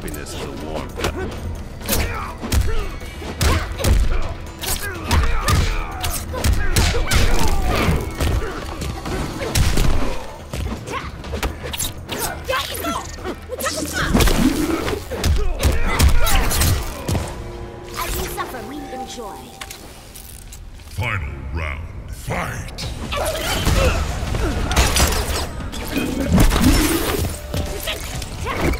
happiness is a warm pepper. As you suffer, we enjoy. Final round. Fight! Finish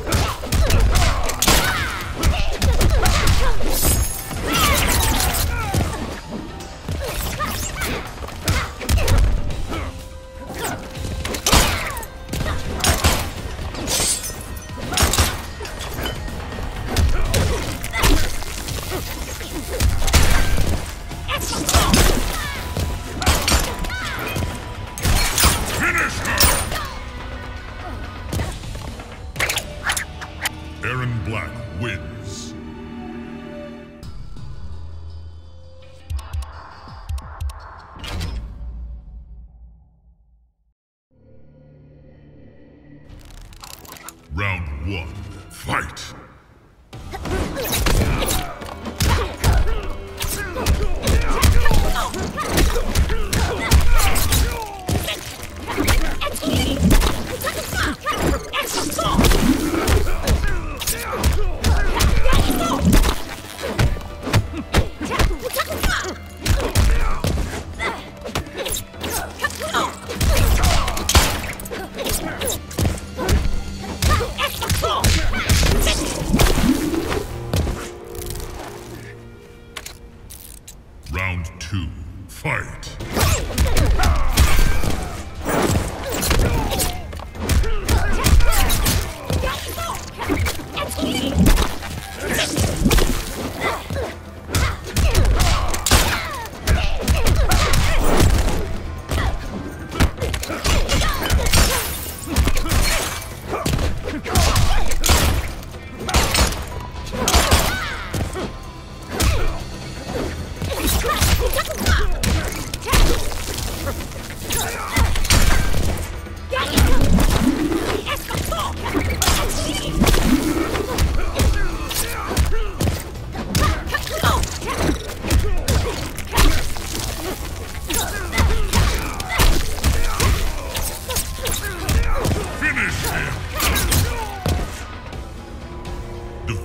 two. Fight!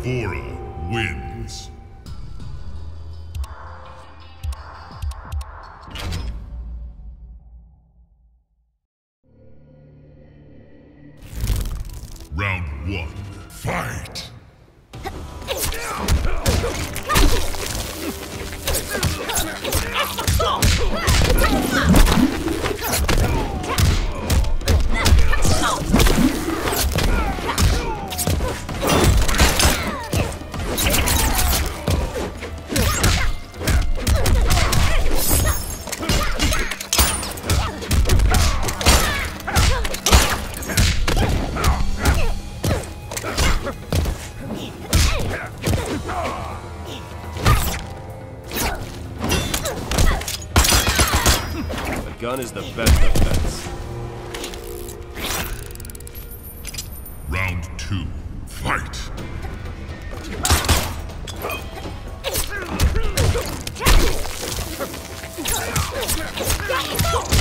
D'Vorah gun is the best defense. Round two. Fight! Is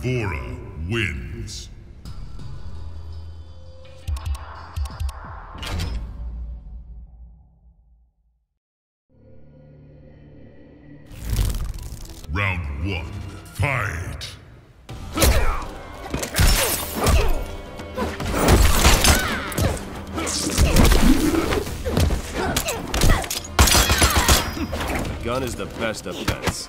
D'Vorah wins. Round one, fight! A gun is the best defense.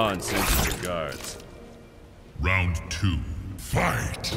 Kahn sends you your guards. Round two, fight!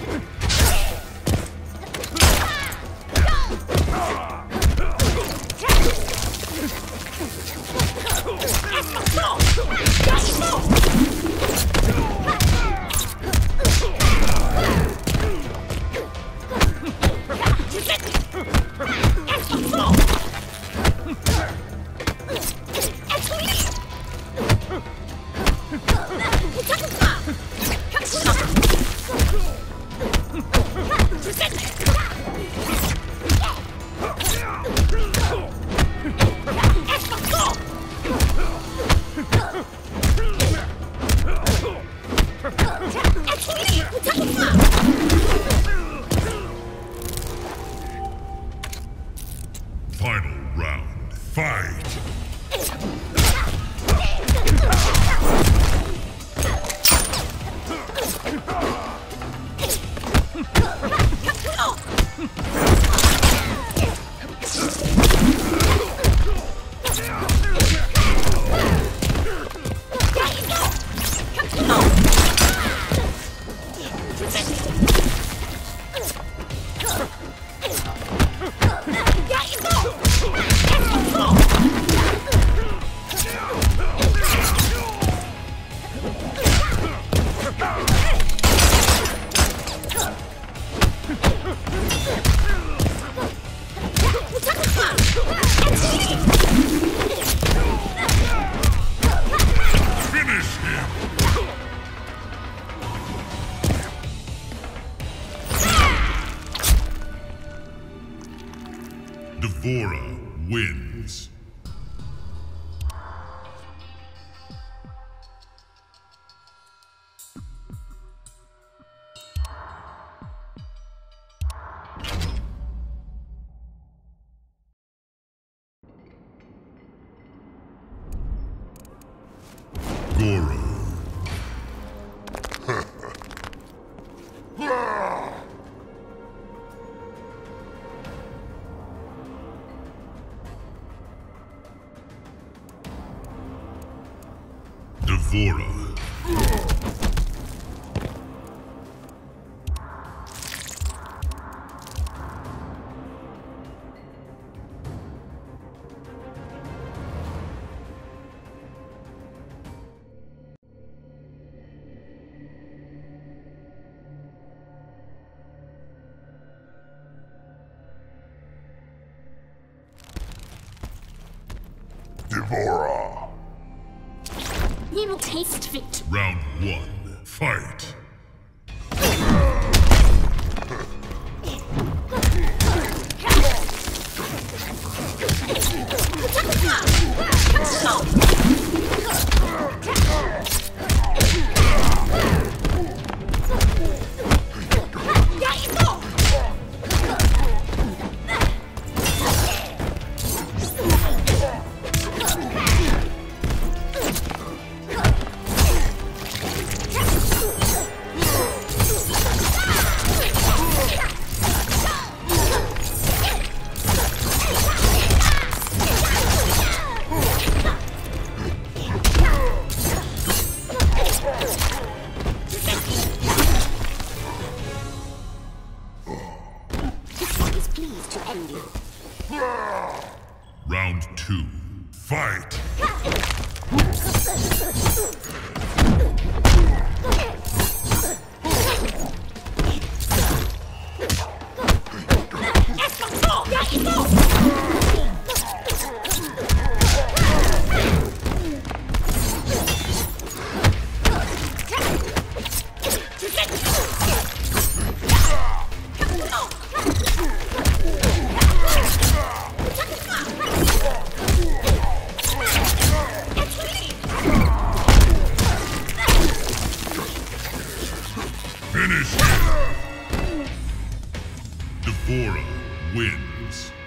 Finish D'Vorah wins. D'Vorah. We will taste victory. Round one, fight. Finish him! Wins. Round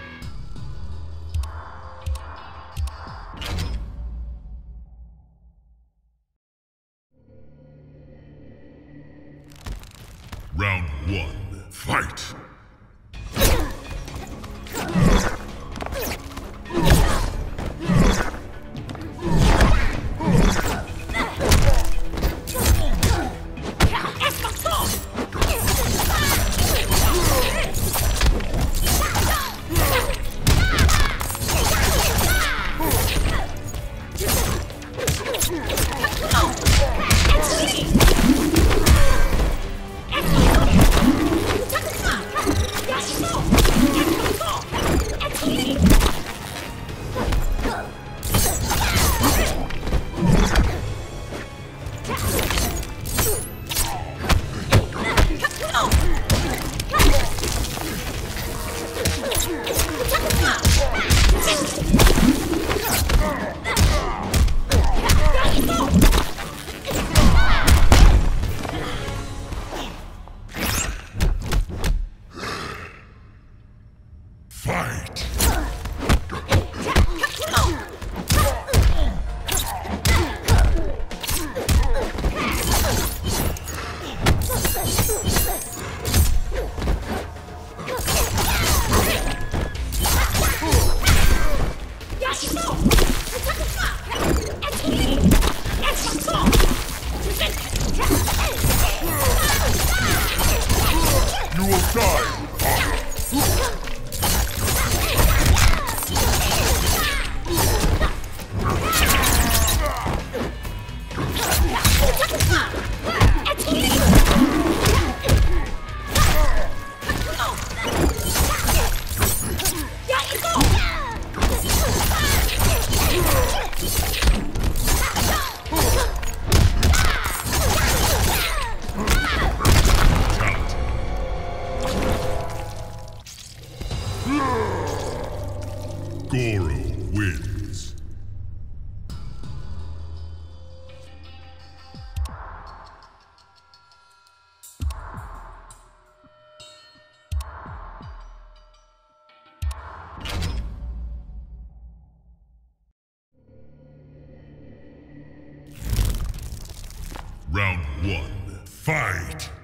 fight!